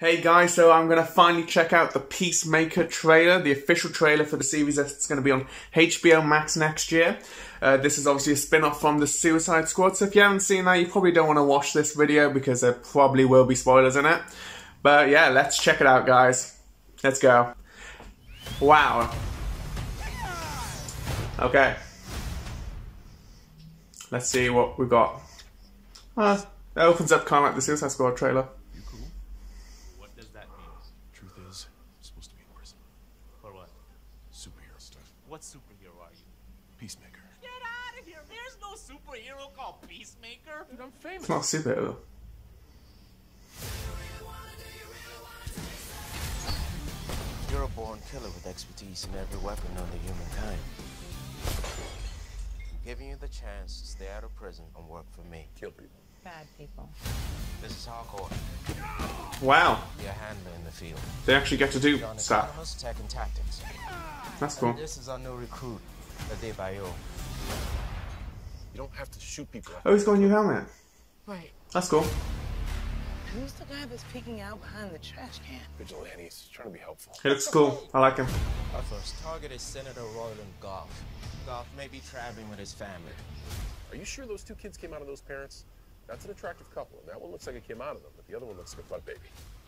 Hey guys, so I'm going to finally check out the Peacemaker trailer, the official trailer for the series that's going to be on HBO Max next year. Uh, this is obviously a spin-off from the Suicide Squad, so if you haven't seen that, you probably don't want to watch this video because there probably will be spoilers in it. But yeah, let's check it out guys. Let's go. Wow. Okay. Let's see what we got. Uh, it opens up kind of like the Suicide Squad trailer. What does that mean? Truth is, I'm supposed to be in prison. For what? Superhero stuff. What superhero are you? Peacemaker. Get out of here! There's no superhero called Peacemaker! Dude, I'm famous. It's not superhero. You're a born killer with expertise in every weapon known to humankind. I'm giving you the chance to stay out of prison and work for me. Kill people. Bad people. This is hardcore. Wow, Be a handler in the field. they actually get to do stuff. autonomous tech and tactics. That's cool. And this is our new recruit, Adebayo. You don't have to shoot people. Oh, he's got a new helmet. Right. That's cool. Who's the guy that's peeking out behind the trash can? Vigilante. He's trying to be helpful. He looks cool. I like him. Our first target is Senator Roland Goff. Goff may be traveling with his family. Are you sure those two kids came out of those parents? That's an attractive couple, and that one looks like it came out of them, but the other one looks like a butt baby.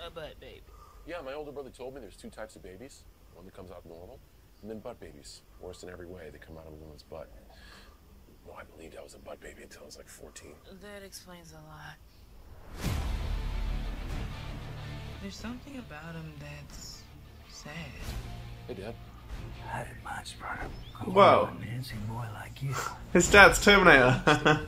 A butt baby. Yeah, my older brother told me there's two types of babies. One that comes out normal, and then butt babies. Worse in every way, they come out of a woman's butt. Well, I believed I was a butt baby until I was like 14. That explains a lot. There's something about him that's sad. Hey, Dad. I didn't mind Sparta. Whoa. a Nancy boy like you. His dad's Terminator.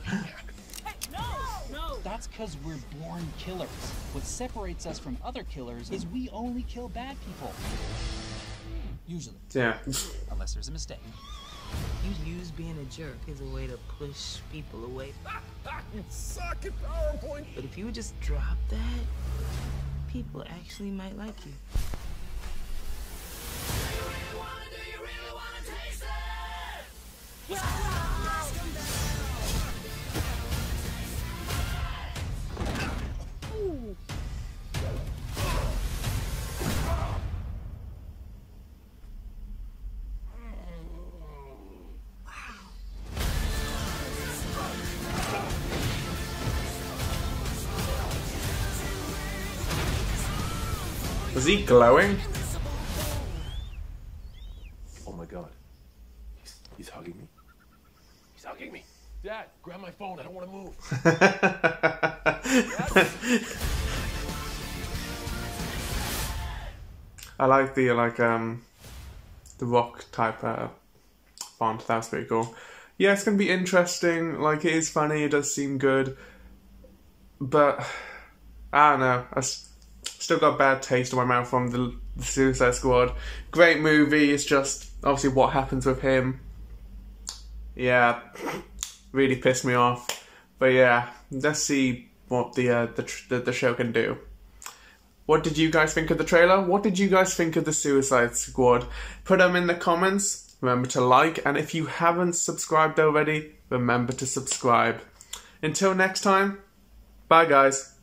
That's because we're born killers. What separates us from other killers is we only kill bad people. Usually, yeah. unless there's a mistake. You use being a jerk as a way to push people away. you suck at PowerPoint! But if you would just drop that, people actually might like you. Is he glowing? Oh my god. He's, he's hugging me. He's hugging me. Dad, grab my phone. I don't want to move. I like the like um the rock type uh, font. That's pretty cool. Yeah, it's gonna be interesting. Like it is funny. It does seem good, but I don't know. I still got a bad taste in my mouth from the, the Suicide Squad. Great movie. It's just obviously what happens with him. Yeah, really pissed me off. But yeah, let's see what the uh, the, the the show can do. What did you guys think of the trailer? What did you guys think of the Suicide Squad? Put them in the comments. Remember to like, and if you haven't subscribed already, remember to subscribe. Until next time, bye guys.